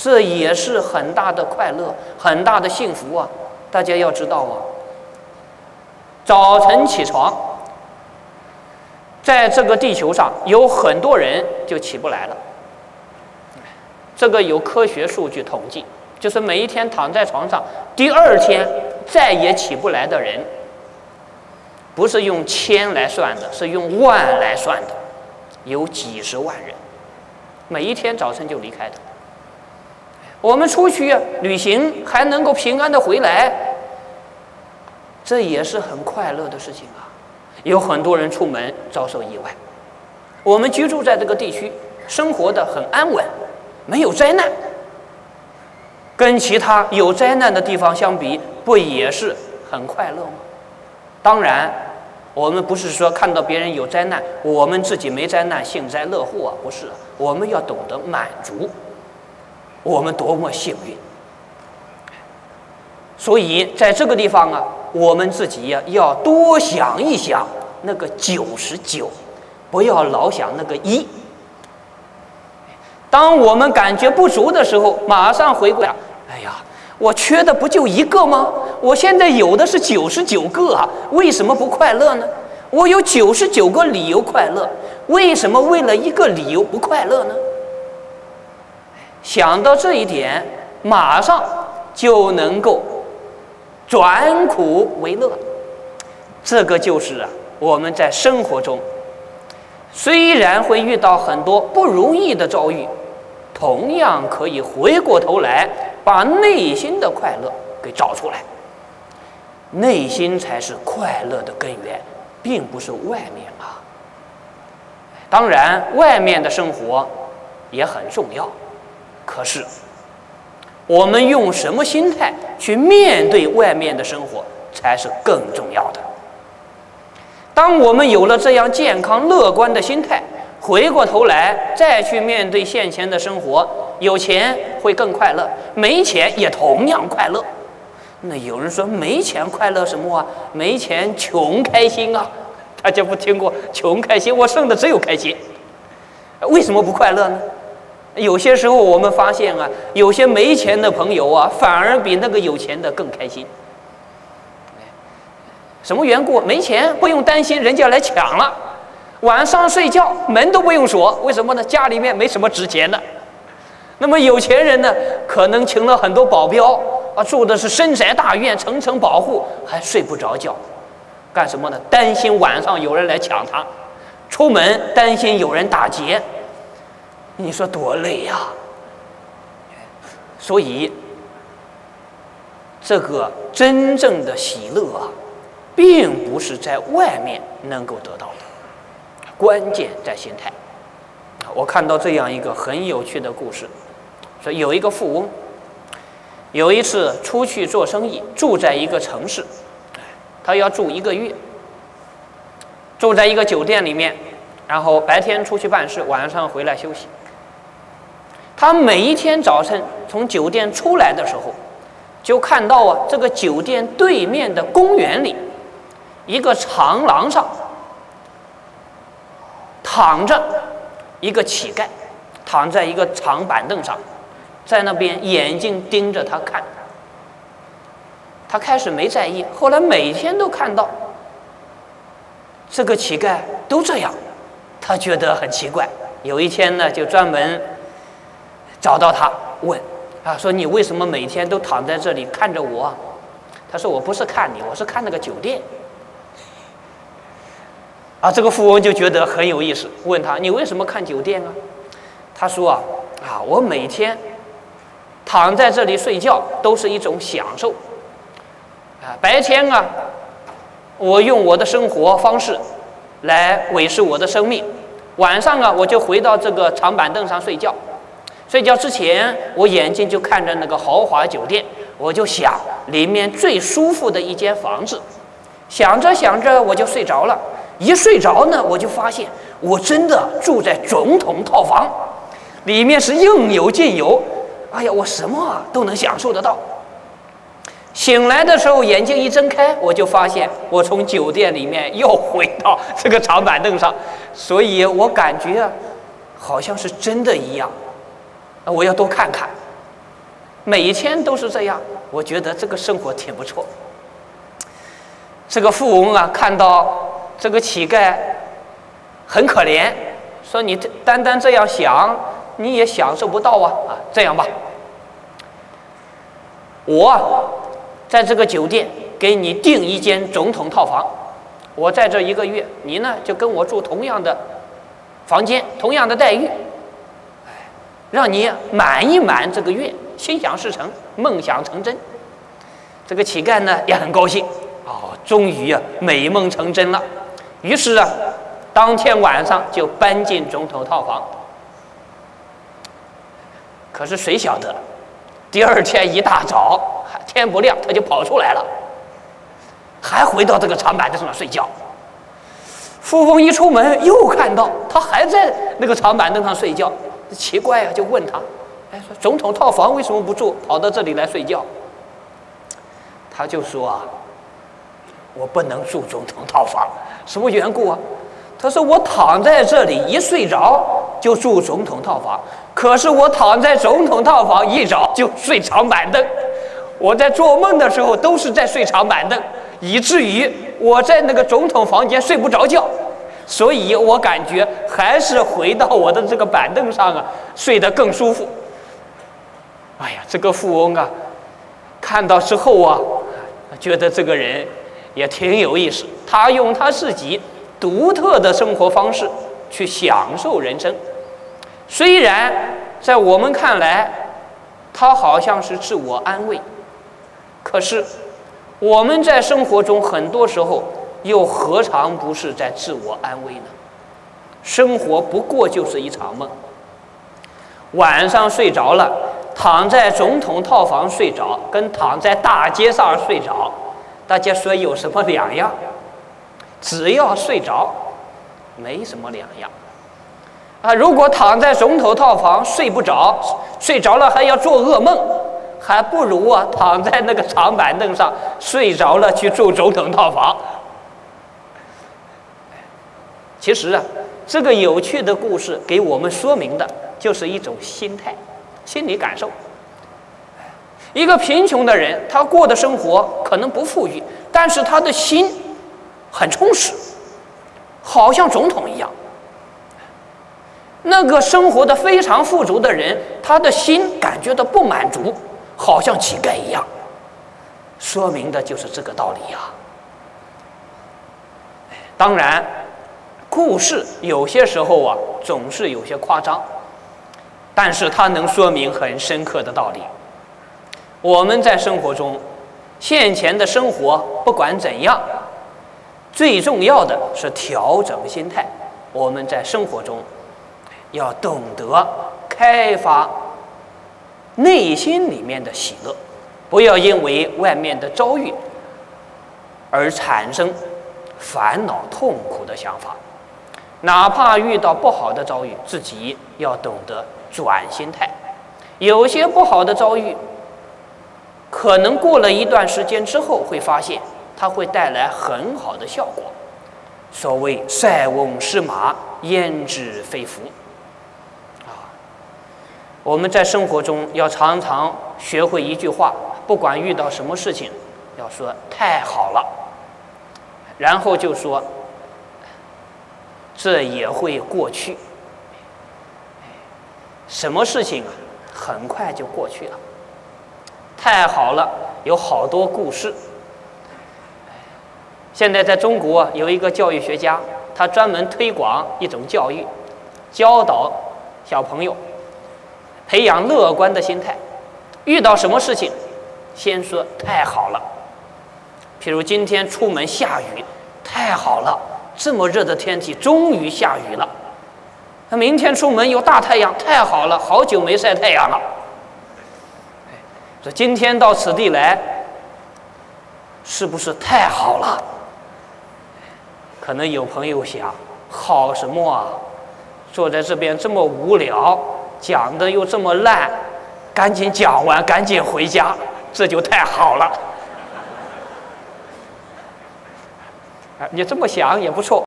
这也是很大的快乐，很大的幸福啊！大家要知道啊，早晨起床，在这个地球上有很多人就起不来了。这个有科学数据统计，就是每一天躺在床上，第二天再也起不来的人，不是用千来算的，是用万来算的，有几十万人，每一天早晨就离开的。我们出去旅行还能够平安的回来，这也是很快乐的事情啊。有很多人出门遭受意外，我们居住在这个地区，生活的很安稳。没有灾难，跟其他有灾难的地方相比，不也是很快乐吗？当然，我们不是说看到别人有灾难，我们自己没灾难，幸灾乐祸啊，不是。我们要懂得满足，我们多么幸运。所以在这个地方啊，我们自己呀要多想一想那个九十九，不要老想那个一。当我们感觉不足的时候，马上回过来。哎呀，我缺的不就一个吗？我现在有的是九十九个啊，为什么不快乐呢？我有九十九个理由快乐，为什么为了一个理由不快乐呢？想到这一点，马上就能够转苦为乐。这个就是啊，我们在生活中虽然会遇到很多不如意的遭遇。同样可以回过头来，把内心的快乐给找出来。内心才是快乐的根源，并不是外面啊。当然，外面的生活也很重要，可是我们用什么心态去面对外面的生活，才是更重要的。当我们有了这样健康乐观的心态。回过头来再去面对现前的生活，有钱会更快乐，没钱也同样快乐。那有人说没钱快乐什么啊？没钱穷开心啊！大家不听过穷开心？我剩的只有开心，为什么不快乐呢？有些时候我们发现啊，有些没钱的朋友啊，反而比那个有钱的更开心。什么缘故？没钱不用担心人家来抢了。晚上睡觉门都不用锁，为什么呢？家里面没什么值钱的。那么有钱人呢，可能请了很多保镖啊，住的是深宅大院，层层保护，还睡不着觉，干什么呢？担心晚上有人来抢他，出门担心有人打劫，你说多累呀！所以，这个真正的喜乐啊，并不是在外面能够得到的。关键在心态。我看到这样一个很有趣的故事，说有一个富翁，有一次出去做生意，住在一个城市，他要住一个月，住在一个酒店里面，然后白天出去办事，晚上回来休息。他每一天早晨从酒店出来的时候，就看到啊，这个酒店对面的公园里，一个长廊上。躺着一个乞丐，躺在一个长板凳上，在那边眼睛盯着他看。他开始没在意，后来每天都看到这个乞丐都这样，他觉得很奇怪。有一天呢，就专门找到他问啊，说你为什么每天都躺在这里看着我？他说我不是看你，我是看那个酒店。啊，这个富翁就觉得很有意思，问他：“你为什么看酒店啊？”他说：“啊，啊，我每天躺在这里睡觉都是一种享受。啊，白天啊，我用我的生活方式来维持我的生命；晚上啊，我就回到这个长板凳上睡觉。睡觉之前，我眼睛就看着那个豪华酒店，我就想里面最舒服的一间房子。想着想着，我就睡着了。”一睡着呢，我就发现我真的住在总统套房，里面是应有尽有。哎呀，我什么都能享受得到。醒来的时候，眼睛一睁开，我就发现我从酒店里面又回到这个长板凳上，所以我感觉好像是真的一样。我要多看看，每一天都是这样，我觉得这个生活挺不错。这个富翁啊，看到这个乞丐很可怜，说：“你单单这样想，你也享受不到啊！啊，这样吧，我在这个酒店给你订一间总统套房，我在这一个月，你呢就跟我住同样的房间，同样的待遇，让你满一满这个愿，心想事成，梦想成真。”这个乞丐呢也很高兴。哦，终于啊，美梦成真了。于是啊，当天晚上就搬进总统套房。可是谁晓得，第二天一大早，天不亮他就跑出来了，还回到这个长板凳上睡觉。富翁一出门又看到他还在那个长板凳上睡觉，奇怪啊，就问他：“哎，说总统套房为什么不住，跑到这里来睡觉？”他就说啊。我不能住总统套房，什么缘故啊？他说我躺在这里一睡着就住总统套房，可是我躺在总统套房一着就睡长板凳，我在做梦的时候都是在睡长板凳，以至于我在那个总统房间睡不着觉，所以我感觉还是回到我的这个板凳上啊 睡得更舒服。哎呀，这个富翁啊，看到之后啊，觉得这个人。也挺有意思，他用他自己独特的生活方式去享受人生。虽然在我们看来，他好像是自我安慰，可是我们在生活中很多时候又何尝不是在自我安慰呢？生活不过就是一场梦。晚上睡着了，躺在总统套房睡着，跟躺在大街上睡着。大家说有什么两样？只要睡着，没什么两样。啊，如果躺在总统套房睡不着，睡着了还要做噩梦，还不如啊躺在那个长板凳上睡着了去住总统套房。其实啊，这个有趣的故事给我们说明的就是一种心态、心理感受。一个贫穷的人，他过的生活可能不富裕，但是他的心很充实，好像总统一样。那个生活的非常富足的人，他的心感觉到不满足，好像乞丐一样。说明的就是这个道理呀。当然，故事有些时候啊，总是有些夸张，但是它能说明很深刻的道理。我们在生活中，现前的生活不管怎样，最重要的是调整心态。我们在生活中要懂得开发内心里面的喜乐，不要因为外面的遭遇而产生烦恼痛苦的想法。哪怕遇到不好的遭遇，自己要懂得转心态。有些不好的遭遇。可能过了一段时间之后，会发现它会带来很好的效果。所谓“塞翁失马，焉知非福”。啊，我们在生活中要常常学会一句话：不管遇到什么事情，要说“太好了”，然后就说“这也会过去”。什么事情啊，很快就过去了。太好了，有好多故事。现在在中国有一个教育学家，他专门推广一种教育，教导小朋友培养乐观的心态。遇到什么事情，先说太好了。譬如今天出门下雨，太好了，这么热的天气终于下雨了。那明天出门有大太阳，太好了，好久没晒太阳了。说今天到此地来，是不是太好了？可能有朋友想，好什么啊？坐在这边这么无聊，讲的又这么烂，赶紧讲完，赶紧回家，这就太好了。你这么想也不错。